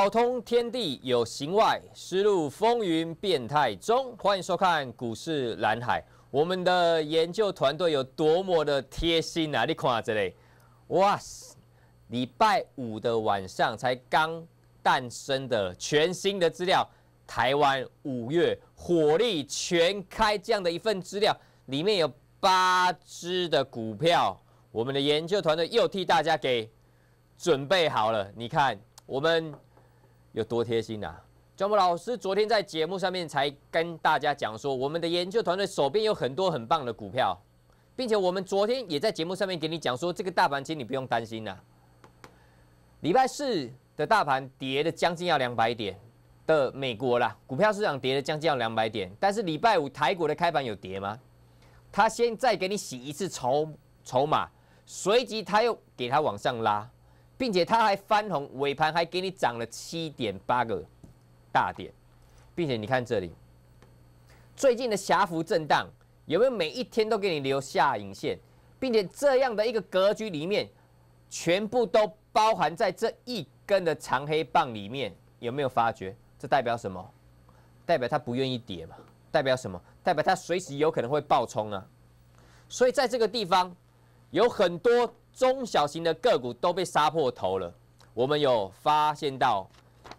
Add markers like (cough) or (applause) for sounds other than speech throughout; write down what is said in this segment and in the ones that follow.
搞通天地有形外，失路风云变态中。欢迎收看股市蓝海。我们的研究团队有多么的贴心啊！你看这里，哇塞！礼拜五的晚上才刚诞生的全新的资料，台湾五月火力全开这样的一份资料，里面有八只的股票，我们的研究团队又替大家给准备好了。你看，我们。有多贴心呐！姜博老师昨天在节目上面才跟大家讲说，我们的研究团队手边有很多很棒的股票，并且我们昨天也在节目上面给你讲说，这个大盘其实你不用担心呐。礼拜四的大盘跌了将近要两百点的美国啦，股票市场跌了将近要两百点，但是礼拜五台股的开盘有跌吗？他先再给你洗一次筹筹码，随即他又给它往上拉。并且它还翻红，尾盘还给你涨了七点八个大点，并且你看这里，最近的狭幅震荡有没有每一天都给你留下影线，并且这样的一个格局里面，全部都包含在这一根的长黑棒里面，有没有发觉？这代表什么？代表它不愿意跌嘛？代表什么？代表它随时有可能会爆冲啊！所以在这个地方有很多。中小型的个股都被杀破头了，我们有发现到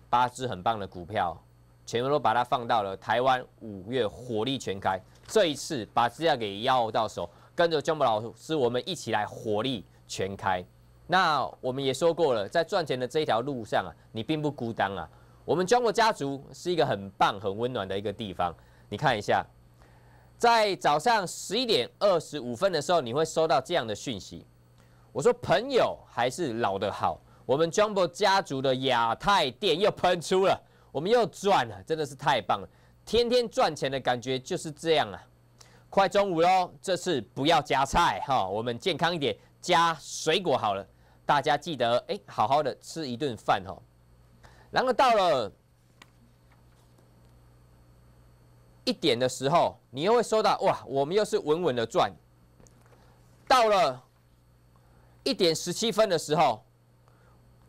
八只很棒的股票，全部都把它放到了台湾五月火力全开。这一次把资料给要到手，跟着姜博老师，我们一起来火力全开。那我们也说过了，在赚钱的这一条路上啊，你并不孤单啊。我们姜博家族是一个很棒、很温暖的一个地方。你看一下，在早上十一点二十五分的时候，你会收到这样的讯息。我说朋友还是老的好，我们 Jumbo 家族的亚太店又喷出了，我们又赚了，真的是太棒了！天天赚钱的感觉就是这样啊！快中午喽，这次不要加菜哈，我们健康一点，加水果好了。大家记得哎，好好的吃一顿饭哈。然后到了一点的时候，你又会收到哇，我们又是稳稳的赚。到了。一点十七分的时候，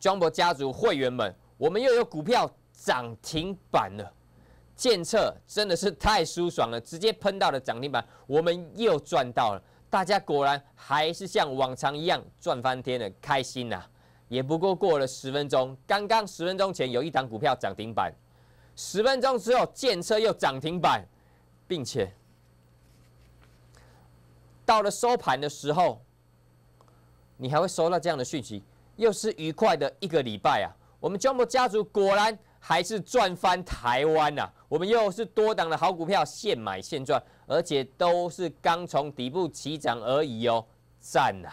庄博家族会员们，我们又有股票涨停板了。建测真的是太舒爽了，直接喷到了涨停板，我们又赚到了。大家果然还是像往常一样赚翻天了，开心呐！也不过过了十分钟，刚刚十分钟前有一档股票涨停板，十分钟之后建测又涨停板，并且到了收盘的时候。你还会收到这样的讯息，又是愉快的一个礼拜啊！我们江博家族果然还是赚翻台湾呐！我们又是多档的好股票，现买现赚，而且都是刚从底部起涨而已哦，赞呐！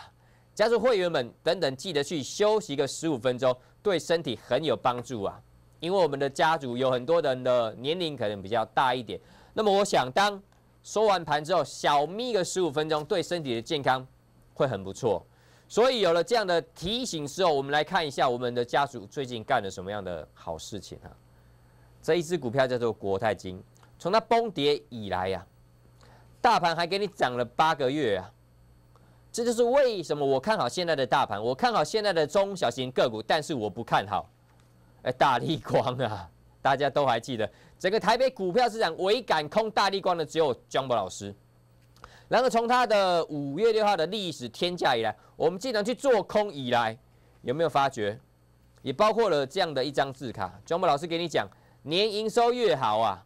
家族会员们等等，记得去休息个十五分钟，对身体很有帮助啊！因为我们的家族有很多人的年龄可能比较大一点，那么我想当收完盘之后，小眯个十五分钟，对身体的健康会很不错。所以有了这样的提醒之后，我们来看一下我们的家属最近干了什么样的好事情啊？这一只股票叫做国泰金，从它崩跌以来呀，大盘还给你涨了八个月啊！这就是为什么我看好现在的大盘，我看好现在的中小型个股，但是我不看好哎大力光啊！大家都还记得，整个台北股票市场唯敢空大力光的只有江博老师。然后从它的五月六号的历史天价以来，我们经常去做空以来，有没有发觉？也包括了这样的一张字卡，庄博老师给你讲，年营收越好啊，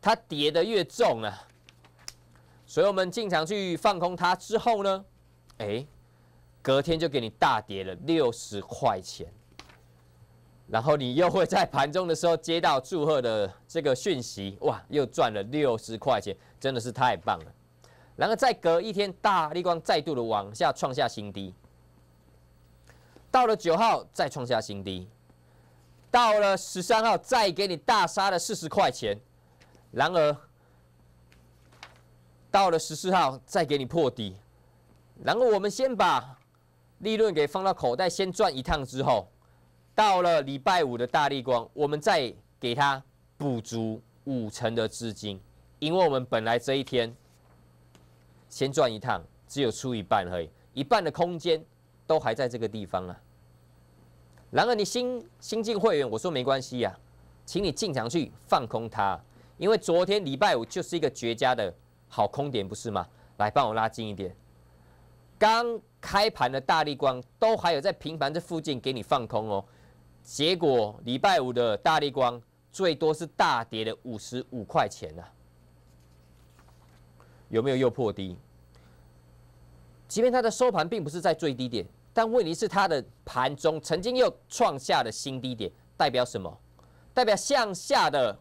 它跌的越重啊。所以我们经常去放空它之后呢，哎，隔天就给你大跌了六十块钱，然后你又会在盘中的时候接到祝贺的这个讯息，哇，又赚了六十块钱，真的是太棒了。然后再隔一天，大力光再度的往下创下新低。到了九号再创下新低，到了十三号再给你大杀了四十块钱。然而到了十四号再给你破底。然后我们先把利润给放到口袋，先赚一趟之后，到了礼拜五的大力光，我们再给它补足五成的资金，因为我们本来这一天。先赚一趟，只有出一半而已，一半的空间都还在这个地方啊。然而你新新进会员，我说没关系呀，请你进场去放空它，因为昨天礼拜五就是一个绝佳的好空点，不是吗？来帮我拉近一点，刚开盘的大力光都还有在平盘这附近给你放空哦，结果礼拜五的大力光最多是大跌了五十五块钱啊，有没有又破低？即便它的收盘并不是在最低点，但问题是它的盘中曾经又创下了新低点，代表什么？代表向下的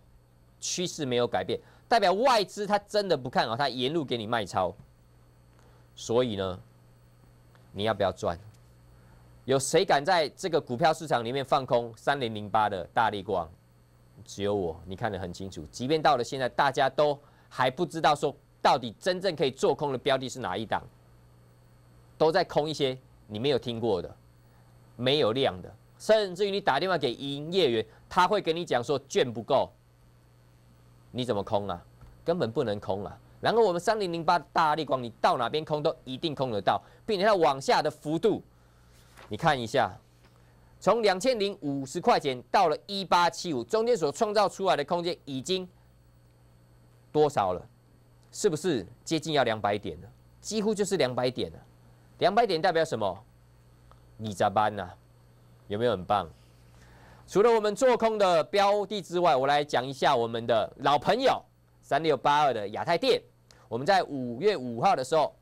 趋势没有改变，代表外资它真的不看好它，沿路给你卖超。所以呢，你要不要赚？有谁敢在这个股票市场里面放空三零零八的大力光？只有我，你看得很清楚。即便到了现在，大家都还不知道说到底真正可以做空的标的是哪一档。都在空一些你没有听过的、没有量的，甚至于你打电话给营业员，他会跟你讲说券不够，你怎么空啊？根本不能空啊！然后我们三零零八大力光，你到哪边空都一定空得到，并且它往下的幅度，你看一下，从两千零五十块钱到了一八七五，中间所创造出来的空间已经多少了？是不是接近要两百点了？几乎就是两百点了。两百点代表什么？你咋办呢？有没有很棒？除了我们做空的标的之外，我来讲一下我们的老朋友三六八二的亚太电。我们在五月五号的时候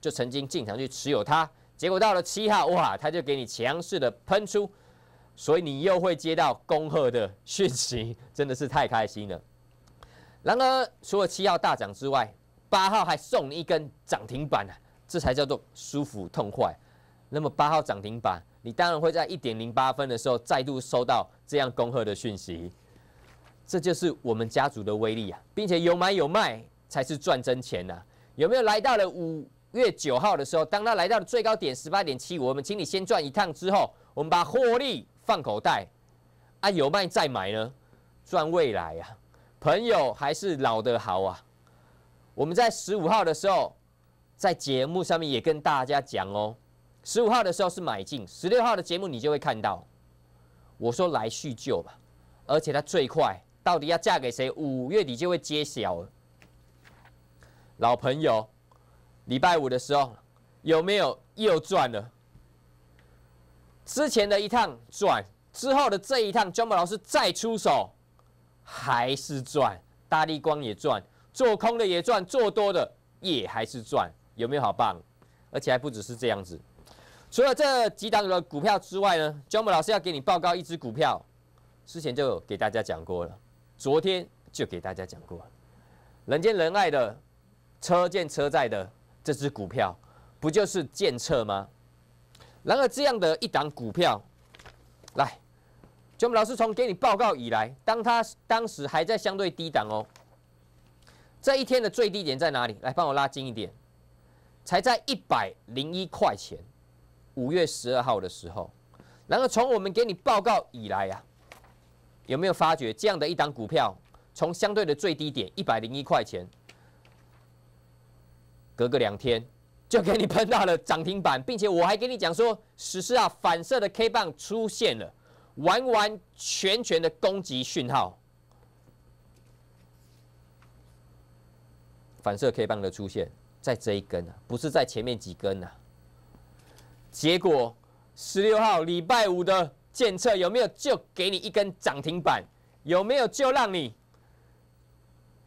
就曾经进场去持有它，结果到了七号，哇，它就给你强势的喷出，所以你又会接到恭贺的讯息，真的是太开心了。然而，除了七号大涨之外，八号还送你一根涨停板呢。这才叫做舒服痛快。那么八号涨停板，你当然会在一点零八分的时候再度收到这样恭贺的讯息。这就是我们家族的威力啊，并且有买有卖才是赚真钱呐。有没有来到了五月九号的时候，当它来到了最高点十八点七五，我们请你先赚一趟之后，我们把获利放口袋啊，有卖再买呢，赚未来呀。朋友还是老的好啊。我们在十五号的时候。在节目上面也跟大家讲哦，十五号的时候是买进，十六号的节目你就会看到，我说来叙旧吧，而且它最快，到底要嫁给谁？五月底就会揭晓了。老朋友，礼拜五的时候有没有又赚了？之前的一趟赚，之后的这一趟，庄宝老师再出手还是赚，大力光也赚，做空的也赚，做多的也还是赚。有没有好棒？而且还不只是这样子，除了这几档的股票之外呢 j o 老师要给你报告一只股票，之前就给大家讲过了，昨天就给大家讲过了，人见人爱的车见车载的这只股票，不就是建策吗？然而这样的一档股票，，John 老师从给你报告以来，当他当时还在相对低档哦，这一天的最低点在哪里？来，帮我拉近一点。才在一百零一块钱，五月十二号的时候，然后从我们给你报告以来呀，有没有发觉这样的一档股票，从相对的最低点一百零一块钱，隔个两天就给你喷到了涨停板，并且我还跟你讲说，实施啊反射的 K 棒出现了，完完全全的攻击讯号，反射 K 棒的出现。在这一根啊，不是在前面几根啊。结果十六号礼拜五的检测有没有就给你一根涨停板？有没有就让你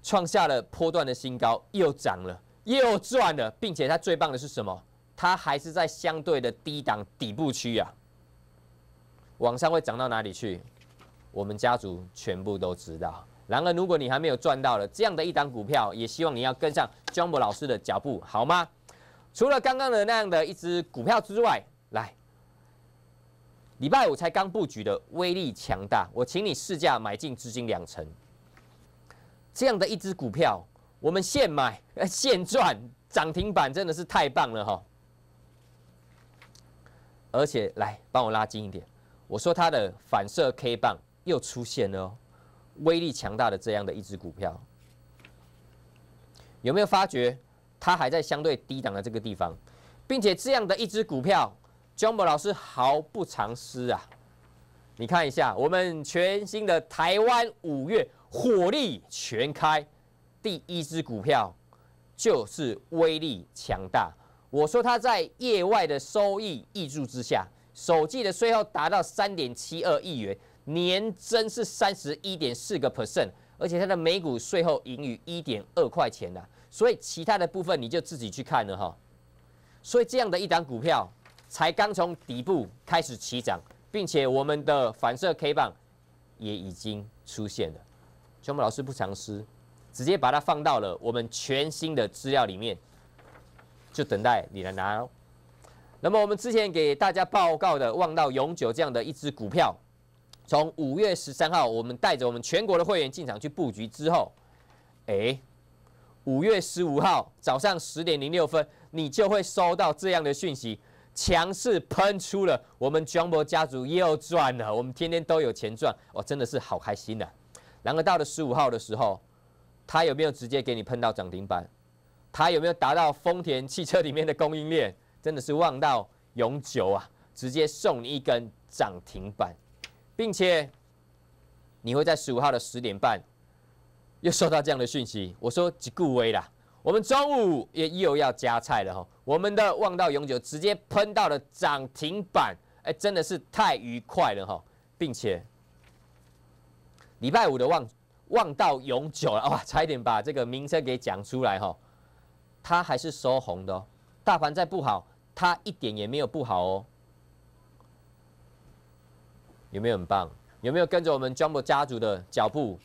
创下了波段的新高，又涨了，又赚了，并且它最棒的是什么？它还是在相对的低档底部区啊。往上会涨到哪里去？我们家族全部都知道。然而，如果你还没有赚到了这样的一档股票，也希望你要跟上 j 博老师的脚步，好吗？除了刚刚的那样的一只股票之外，来，礼拜五才刚布局的威力强大，我请你试价买进资金两成，这样的一只股票，我们现买 (laughs) 现赚，涨停板真的是太棒了哈！而且来帮我拉近一点，我说它的反射 K 棒又出现了哦。威力强大的这样的一只股票，有没有发觉它还在相对低档的这个地方，并且这样的一只股票 j o m b o 老师毫不藏私啊，你看一下我们全新的台湾五月火力全开，第一支股票就是威力强大。我说它在业外的收益益注之下，首季的税后达到三点七二亿元，年增是三十一点四个 percent，而且它的每股税后盈余一点二块钱呐，所以其他的部分你就自己去看了哈。所以这样的一档股票才刚从底部开始起涨，并且我们的反射 K 棒也已经出现了。熊木老师不藏私，直接把它放到了我们全新的资料里面。就等待你来拿喽。那么我们之前给大家报告的望到永久这样的一只股票，从五月十三号我们带着我们全国的会员进场去布局之后，哎，五月十五号早上十点零六分，你就会收到这样的讯息，强势喷出了，我们 Jumbo 家族又赚了，我们天天都有钱赚，我，真的是好开心呐！然而到了十五号的时候，它有没有直接给你喷到涨停板？它有没有达到丰田汽车里面的供应链？真的是旺到永久啊！直接送你一根涨停板，并且你会在十五号的十点半又收到这样的讯息。我说吉固威啦，我们中午也又要加菜了哈。我们的旺到永久直接喷到了涨停板，哎，真的是太愉快了哈！并且礼拜五的旺旺到永久了哇，差一点把这个名称给讲出来哈。它还是收红的，大盘再不好，它一点也没有不好哦。有没有很棒？有没有跟着我们 Jumbo 家族的脚步？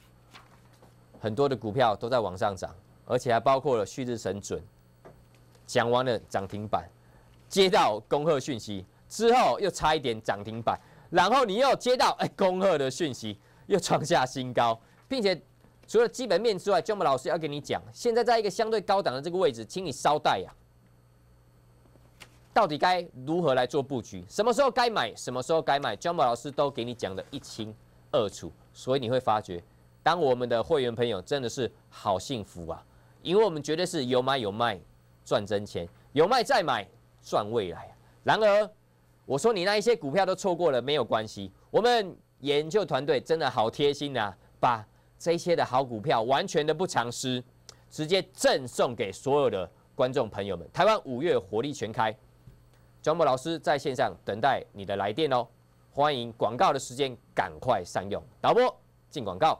很多的股票都在往上涨，而且还包括了旭日神准，讲完了涨停板，接到恭贺讯息之后又差一点涨停板，然后你又接到哎恭贺的讯息，又创下新高，并且。除了基本面之外，John 老师要跟你讲，现在在一个相对高档的这个位置，请你稍待呀。到底该如何来做布局？什么时候该买？什么时候该卖？John 老师都给你讲的一清二楚。所以你会发觉，当我们的会员朋友真的是好幸福啊，因为我们绝对是有买有卖赚真钱，有卖再买赚未来。然而，我说你那一些股票都错过了没有关系，我们研究团队真的好贴心啊，把。这些的好股票完全的不藏私，直接赠送给所有的观众朋友们。台湾五月火力全开，小莫老师在线上等待你的来电哦。欢迎广告的时间赶快善用，导播进广告。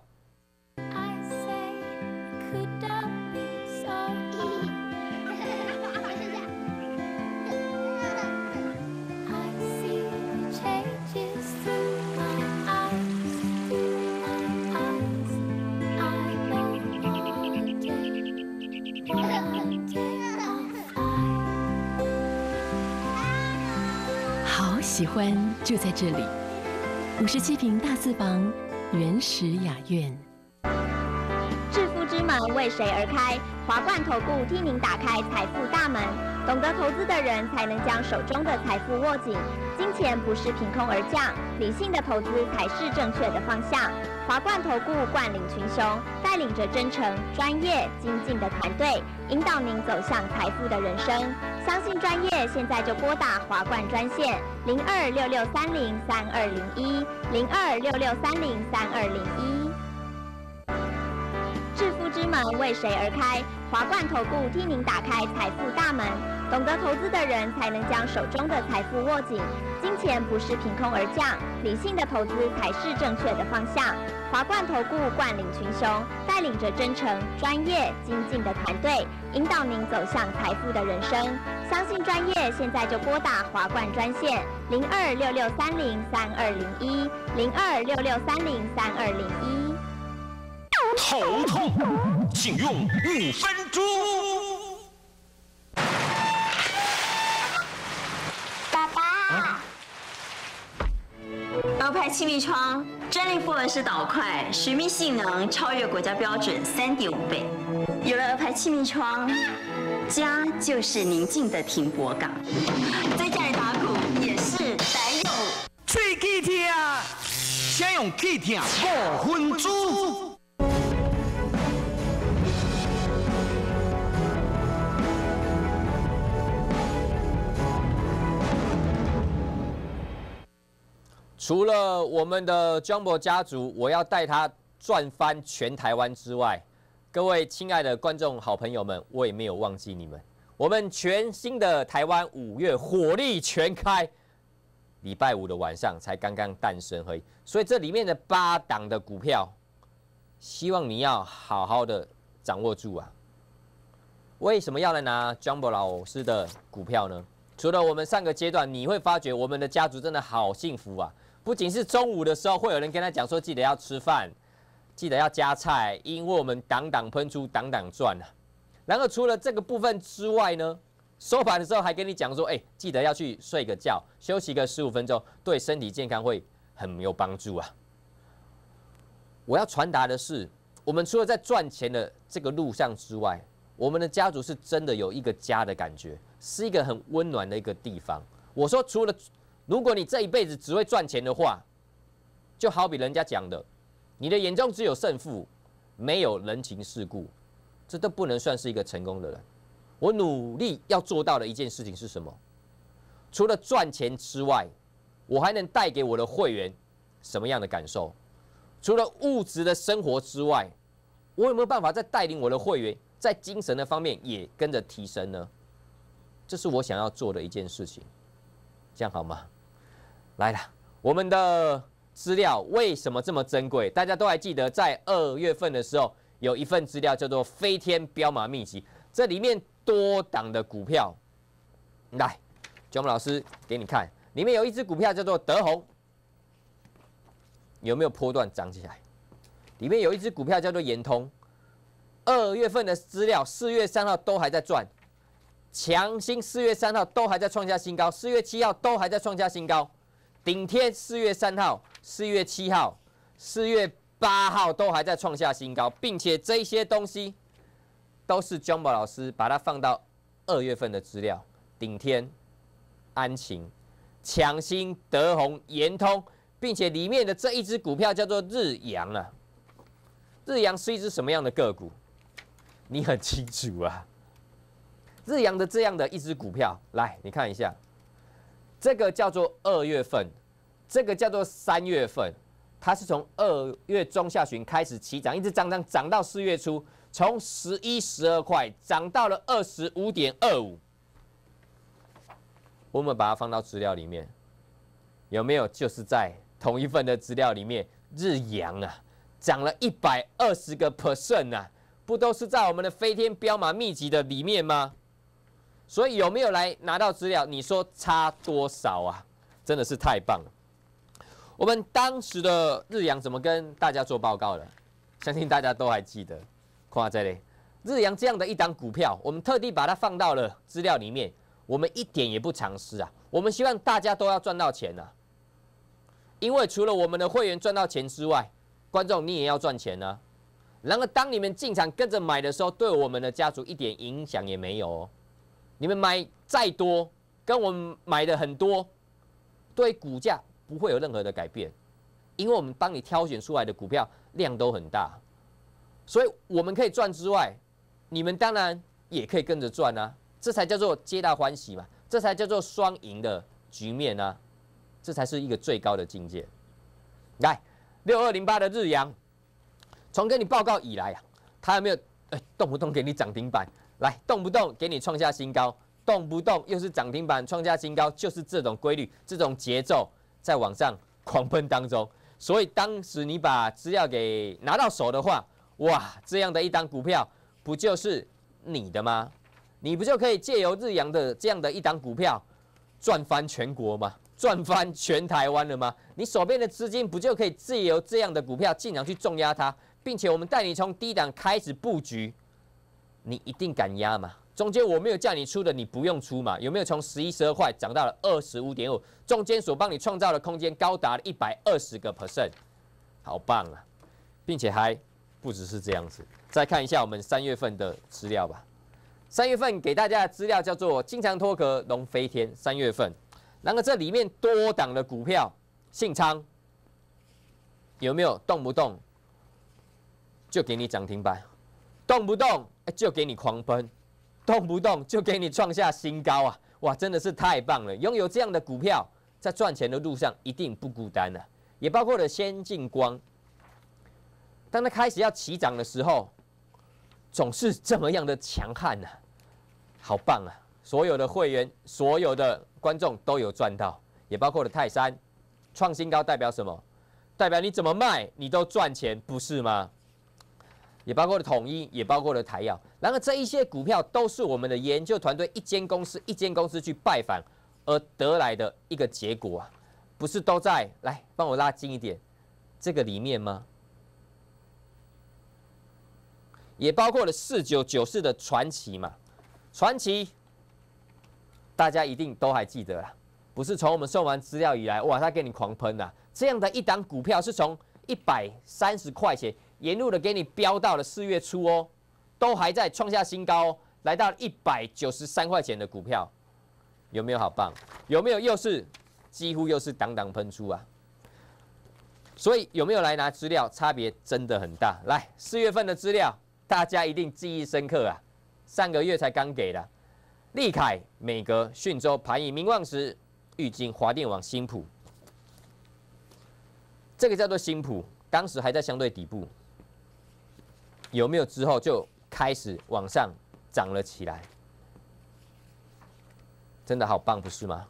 喜欢就在这里，五十七平大四房，原始雅苑。致富之门为谁而开？华冠投顾替您打开财富大门。懂得投资的人才能将手中的财富握紧。金钱不是凭空而降，理性的投资才是正确的方向。华冠投顾冠领群雄，带领着真诚、专业、精进的团队，引导您走向财富的人生。相信专业，现在就拨打华冠专线零二六六三零三二零一零二六六三零三二零一。致富之门为谁而开？华冠投顾替您打开财富大门。懂得投资的人才能将手中的财富握紧。金钱不是凭空而降，理性的投资才是正确的方向。华冠投顾冠领群雄，带领着真诚、专业、精进的团队，引导您走向财富的人生。相信专业，现在就拨打华冠专线零二六六三零三二零一零二六六三零三二零一。头痛，请用五分钟。气密窗，专利复合式导块，水密性能超越国家标准三点五倍。有了鹅牌气密窗。家就是宁静的停泊港，在家里打鼓也是得有。吹气听，先用气听五分钟。除了我们的 Jumbo 家族，我要带他赚翻全台湾之外，各位亲爱的观众好朋友们，我也没有忘记你们。我们全新的台湾五月火力全开，礼拜五的晚上才刚刚诞生而已，所以这里面的八档的股票，希望你要好好的掌握住啊。为什么要来拿 Jumbo 老师的股票呢？除了我们上个阶段，你会发觉我们的家族真的好幸福啊！不仅是中午的时候会有人跟他讲说，记得要吃饭，记得要加菜，因为我们挡挡喷出，挡挡赚啊。然后除了这个部分之外呢，收盘的时候还跟你讲说，哎，记得要去睡个觉，休息个十五分钟，对身体健康会很有帮助啊。我要传达的是，我们除了在赚钱的这个路上之外，我们的家族是真的有一个家的感觉，是一个很温暖的一个地方。我说，除了。如果你这一辈子只会赚钱的话，就好比人家讲的，你的眼中只有胜负，没有人情世故，这都不能算是一个成功的人。我努力要做到的一件事情是什么？除了赚钱之外，我还能带给我的会员什么样的感受？除了物质的生活之外，我有没有办法再带领我的会员在精神的方面也跟着提升呢？这是我想要做的一件事情，这样好吗？来了，我们的资料为什么这么珍贵？大家都还记得，在二月份的时候，有一份资料叫做《飞天彪马秘籍》，这里面多档的股票，来，九木老师给你看，里面有一只股票叫做德宏，有没有波段涨起来？里面有一只股票叫做延通，二月份的资料，四月三号都还在赚，强新四月三号都还在创下新高，四月七号都还在创下新高。顶天四月三号、四月七号、四月八号都还在创下新高，并且这些东西都是 j u m b o 老师把它放到二月份的资料。顶天、安晴、强兴、德宏、延通，并且里面的这一只股票叫做日阳啊。日阳是一只什么样的个股？你很清楚啊。日阳的这样的一只股票，来你看一下。这个叫做二月份，这个叫做三月份，它是从二月中下旬开始起涨，一直涨涨涨到四月初，从十一十二块涨到了二十五点二五。我们把它放到资料里面，有没有？就是在同一份的资料里面，日阳啊，涨了一百二十个 percent 啊，不都是在我们的飞天彪马秘籍的里面吗？所以有没有来拿到资料？你说差多少啊？真的是太棒了！我们当时的日阳怎么跟大家做报告的？相信大家都还记得。看这里，日阳这样的一档股票，我们特地把它放到了资料里面。我们一点也不尝试啊！我们希望大家都要赚到钱啊！因为除了我们的会员赚到钱之外，观众你也要赚钱呢。然而，当你们进场跟着买的时候，对我们的家族一点影响也没有哦。你们买再多，跟我们买的很多，对股价不会有任何的改变，因为我们帮你挑选出来的股票量都很大，所以我们可以赚之外，你们当然也可以跟着赚啊，这才叫做皆大欢喜嘛，这才叫做双赢的局面啊，这才是一个最高的境界。来，六二零八的日阳，从跟你报告以来啊，它有没有哎动不动给你涨停板？来，动不动给你创下新高，动不动又是涨停板创下新高，就是这种规律、这种节奏在往上狂奔当中。所以当时你把资料给拿到手的话，哇，这样的一档股票不就是你的吗？你不就可以借由日阳的这样的一档股票赚翻全国吗？赚翻全台湾了吗？你手边的资金不就可以借由这样的股票尽量去重压它，并且我们带你从低档开始布局。你一定敢压嘛？中间我没有叫你出的，你不用出嘛？有没有从十一十二块涨到了二十五点五？中间所帮你创造的空间高达一百二十个 percent，好棒啊！并且还不只是这样子。再看一下我们三月份的资料吧。三月份给大家的资料叫做“经常脱壳龙飞天”。三月份，然后这里面多档的股票，信仓有没有动不动就给你涨停板？动不动就给你狂奔，动不动就给你创下新高啊！哇，真的是太棒了！拥有这样的股票，在赚钱的路上一定不孤单啊，也包括了先进光。当它开始要起涨的时候，总是这么样的强悍呢，好棒啊！所有的会员、所有的观众都有赚到，也包括了泰山创新高，代表什么？代表你怎么卖你都赚钱，不是吗？也包括了统一，也包括了台药。然而这一些股票都是我们的研究团队一间公司一间公司去拜访而得来的一个结果啊，不是都在来帮我拉近一点这个里面吗？也包括了四九九四的传奇嘛，传奇，大家一定都还记得啦，不是从我们送完资料以来，哇，他给你狂喷呐，这样的一档股票是从一百三十块钱沿路的给你飙到了四月初哦，都还在创下新高，来到一百九十三块钱的股票，有没有好棒？有没有又是几乎又是档档喷出啊？所以有没有来拿资料？差别真的很大。来，四月份的资料。大家一定记忆深刻啊！上个月才刚给的，利凯、美格、讯州、盘以、明旺时、玉金、华电网、新普，这个叫做新普，当时还在相对底部，有没有之后就开始往上涨了起来？真的好棒，不是吗？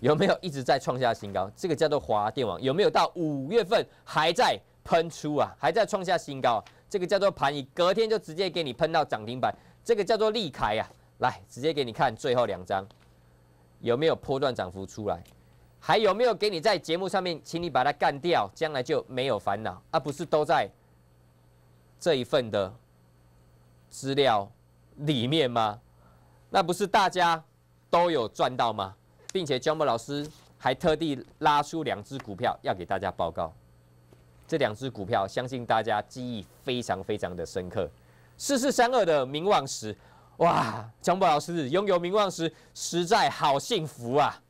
有没有一直在创下新高？这个叫做华电网，有没有到五月份还在喷出啊？还在创下新高？这个叫做盘，以隔天就直接给你喷到涨停板。这个叫做利凯呀，来直接给你看最后两张，有没有波段涨幅出来？还有没有给你在节目上面，请你把它干掉，将来就没有烦恼，而不是都在这一份的资料里面吗？那不是大家都有赚到吗？并且姜博老师还特地拉出两只股票要给大家报告。这两只股票，相信大家记忆非常非常的深刻。四四三二的名望石，哇，江博老师拥有名望石，实在好幸福啊！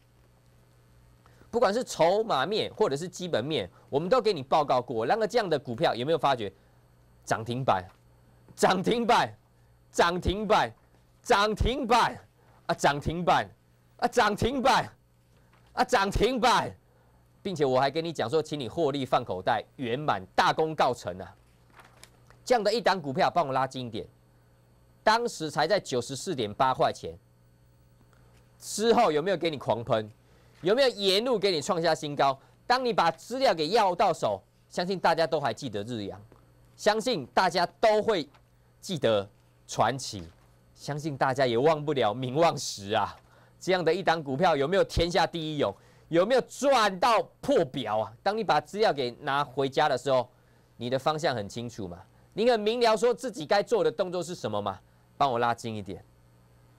不管是筹码面或者是基本面，我们都给你报告过。那个这样的股票有没有发觉涨停板？涨停板？涨停板？涨停板？啊，涨停板？啊，涨停板？啊，涨停板？并且我还跟你讲说，请你获利放口袋，圆满大功告成啊！这样的一单股票，帮我拉近一点。当时才在九十四点八块钱，之后有没有给你狂喷？有没有沿路给你创下新高？当你把资料给要到手，相信大家都还记得日阳，相信大家都会记得传奇，相信大家也忘不了名望石啊！这样的一档股票，有没有天下第一勇？有没有赚到破表啊？当你把资料给拿回家的时候，你的方向很清楚嘛？你很明了，说自己该做的动作是什么吗？帮我拉近一点。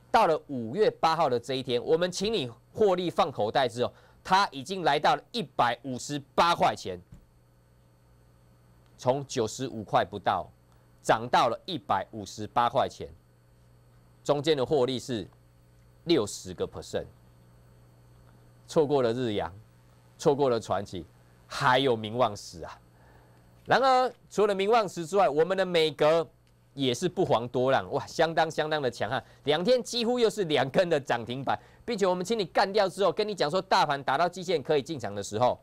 到了五月八号的这一天，我们请你获利放口袋之后，它已经来到了一百五十八块钱，从九十五块不到涨到了一百五十八块钱，中间的获利是六十个 percent。错过了日阳，错过了传奇，还有名望石啊！然而，除了名望石之外，我们的美格也是不遑多让，哇，相当相当的强悍，两天几乎又是两根的涨停板，并且我们请你干掉之后，跟你讲说大盘达到基线可以进场的时候，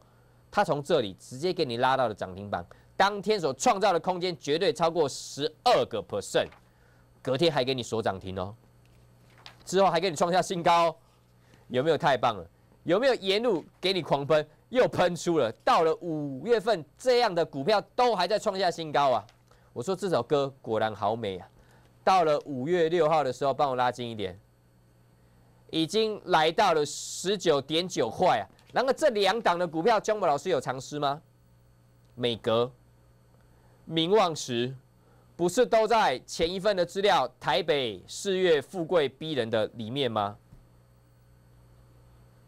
它从这里直接给你拉到了涨停板，当天所创造的空间绝对超过十二个 percent，隔天还给你锁涨停哦，之后还给你创下新高，有没有太棒了？有没有沿路给你狂喷，又喷出了？到了五月份，这样的股票都还在创下新高啊！我说这首歌果然好美啊！到了五月六号的时候，帮我拉近一点，已经来到了十九点九块啊！然后这两档的股票，江博老师有尝试吗？美格、名望石，不是都在前一份的资料“台北四月富贵逼人”的里面吗？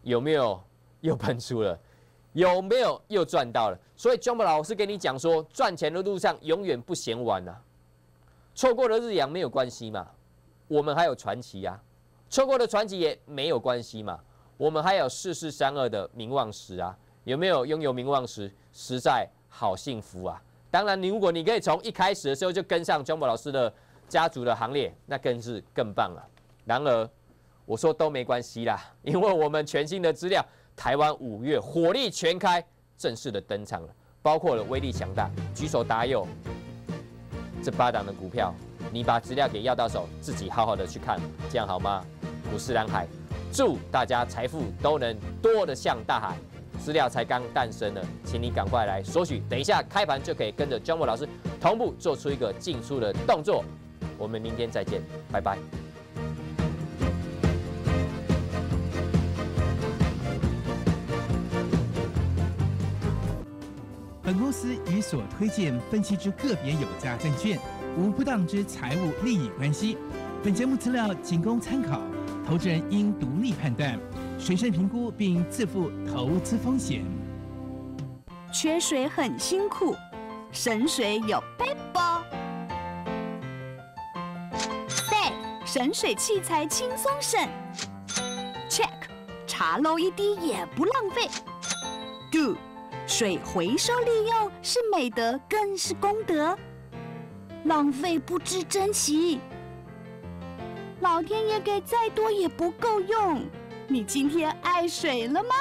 有没有又喷出了？有没有又赚到了？所以 j o h n 老师跟你讲说，赚钱的路上永远不嫌晚呐。错过了日阳没有关系嘛，我们还有传奇呀。错过了传奇也没有关系嘛，我们还有四四三二的名望石啊。有没有拥有名望石？实在好幸福啊！当然，你如果你可以从一开始的时候就跟上 j o h n 老师的家族的行列，那更是更棒了。然而。我说都没关系啦，因为我们全新的资料台湾五月火力全开，正式的登场了，包括了威力强大、举手答有这八档的股票，你把资料给要到手，自己好好的去看，这样好吗？股市蓝海，祝大家财富都能多的像大海。资料才刚诞生呢，请你赶快来索取，等一下开盘就可以跟着姜博老师同步做出一个进出的动作。我们明天再见，拜拜。本公司与所推荐分析之个别有价证券无不当之财务利益关系。本节目资料仅供参考，投资人应独立判断、审慎评估并自负投资风险。缺水很辛苦，省水有 paper。say 省水器材轻松省。check 茶漏一滴也不浪费。do 水回收利用是美德，更是功德。浪费不知珍惜，老天爷给再多也不够用。你今天爱谁了吗？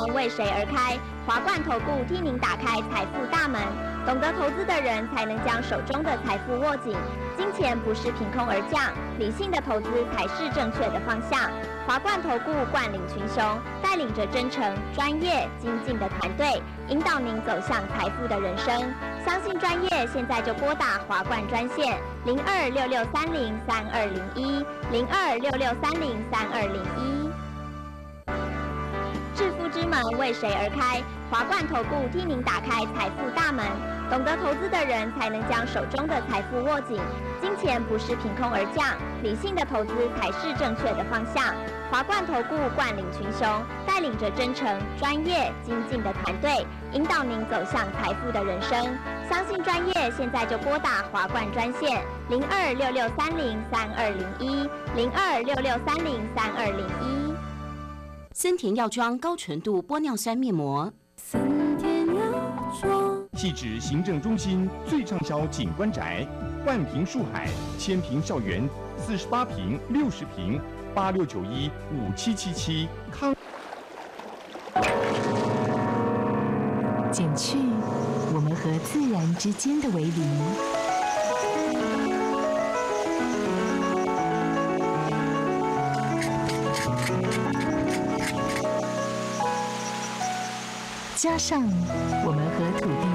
门为谁而开？华冠投顾替您打开财富大门。懂得投资的人才能将手中的财富握紧。金钱不是凭空而降，理性的投资才是正确的方向。华冠投顾冠领群雄，带领着真诚、专业、精进的团队，引导您走向财富的人生。相信专业，现在就拨打华冠专线零二六六三零三二零一零二六六三零三二零一。门为谁而开？华冠投顾替您打开财富大门。懂得投资的人才能将手中的财富握紧。金钱不是凭空而降，理性的投资才是正确的方向。华冠投顾冠领群雄，带领着真诚、专业、精进的团队，引导您走向财富的人生。相信专业，现在就拨打华冠专线零二六六三零三二零一零二六六三零三二零一。森田药妆高纯度玻尿酸面膜。森田药妆，细致行政中心最畅销景观宅，万平树海，千平校园，四十八平、六十平，八六九一五七七七康。减去我们和自然之间的为邻，加上我们和土地。